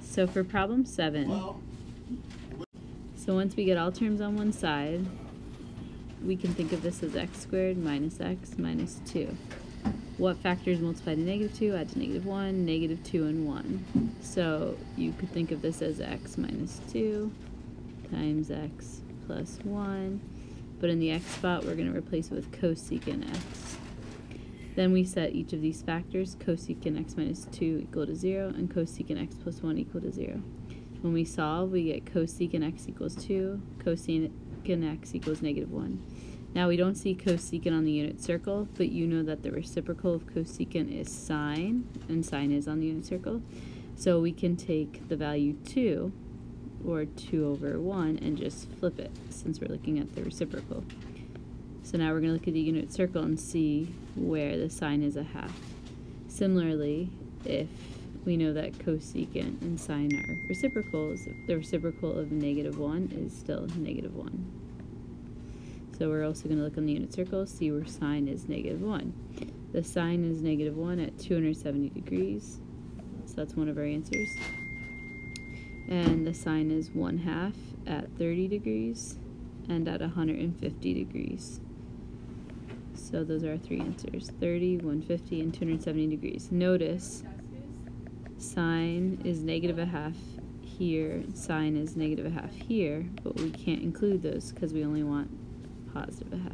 So for problem seven, so once we get all terms on one side, we can think of this as x squared minus x minus 2. What factors multiply to negative 2, add to negative 1, negative 2, and 1. So you could think of this as x minus 2 times x plus 1. But in the x spot, we're going to replace it with cosecant x. Then we set each of these factors, cosecant x minus 2 equal to 0, and cosecant x plus 1 equal to 0. When we solve, we get cosecant x equals 2, cosecant x equals negative 1. Now we don't see cosecant on the unit circle, but you know that the reciprocal of cosecant is sine, and sine is on the unit circle. So we can take the value 2, or 2 over 1, and just flip it, since we're looking at the reciprocal. So now we're going to look at the unit circle and see where the sine is a half. Similarly, if we know that cosecant and sine are reciprocals, the reciprocal of negative 1 is still negative 1. So we're also going to look on the unit circle, see where sine is negative 1. The sine is negative 1 at 270 degrees, so that's one of our answers. And the sine is 1 half at 30 degrees and at 150 degrees. So those are our three answers, 30, 150, and 270 degrees. Notice sine is negative a half here, sine is negative a half here, but we can't include those because we only want positive a half.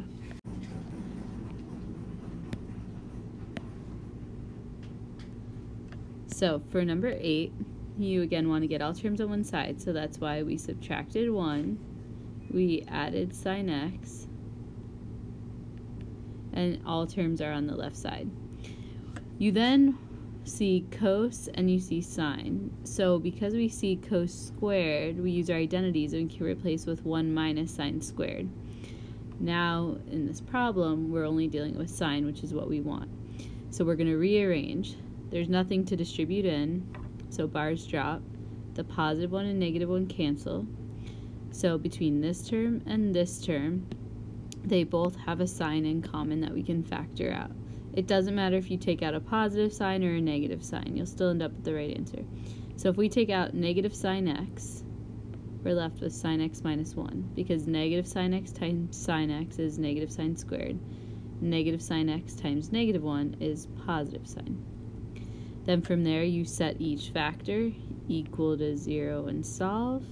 So for number 8, you again want to get all terms on one side, so that's why we subtracted 1, we added sine x, and all terms are on the left side. You then see cos and you see sine. So because we see cos squared, we use our identities and we can replace with 1 minus sine squared. Now, in this problem, we're only dealing with sine, which is what we want. So we're going to rearrange. There's nothing to distribute in, so bars drop. The positive one and negative one cancel. So between this term and this term, they both have a sine in common that we can factor out. It doesn't matter if you take out a positive sine or a negative sine, you'll still end up with the right answer. So if we take out negative sine x, we're left with sine x minus 1 because negative sine x times sine x is negative sine squared. Negative sine x times negative 1 is positive sine. Then from there you set each factor equal to 0 and solve.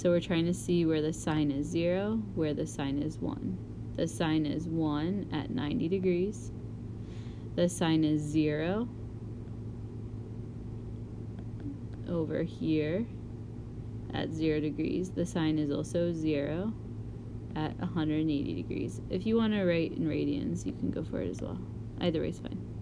So we're trying to see where the sine is 0, where the sine is 1. The sine is 1 at 90 degrees. The sine is 0 over here at 0 degrees. The sine is also 0 at 180 degrees. If you want to write in radians, you can go for it as well. Either way is fine.